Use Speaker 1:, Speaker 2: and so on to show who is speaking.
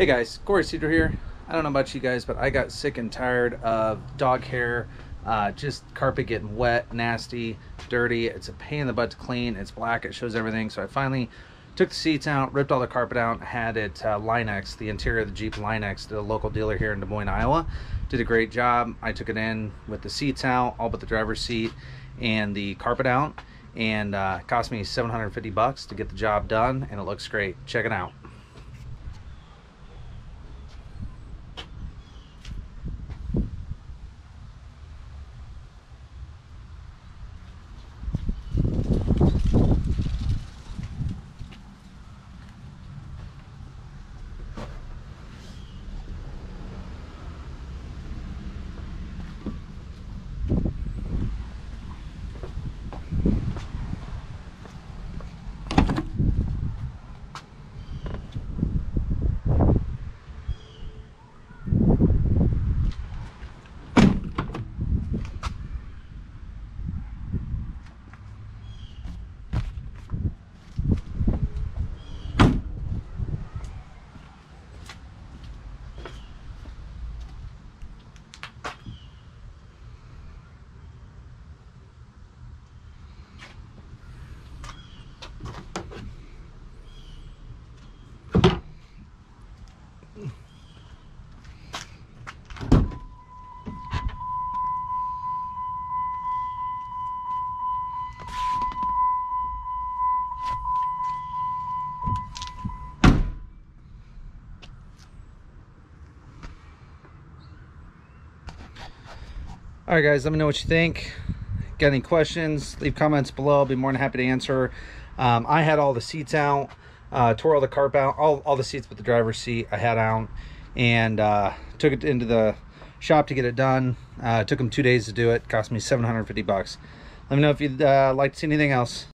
Speaker 1: Hey guys, Corey Sedrel here. I don't know about you guys, but I got sick and tired of dog hair, uh, just carpet getting wet, nasty, dirty. It's a pain in the butt to clean. It's black, it shows everything. So I finally took the seats out, ripped all the carpet out, had it uh, Line-X, the interior of the Jeep Line-X, the local dealer here in Des Moines, Iowa. Did a great job. I took it in with the seats out, all but the driver's seat and the carpet out. And uh, cost me 750 bucks to get the job done, and it looks great. Check it out. All right, guys, let me know what you think. Got any questions? Leave comments below. I'll be more than happy to answer. Um, I had all the seats out, uh, tore all the carpet out, all, all the seats but the driver's seat I had out, and uh, took it into the shop to get it done. Uh, it took them two days to do it. Cost me 750 bucks. Let me know if you'd uh, like to see anything else.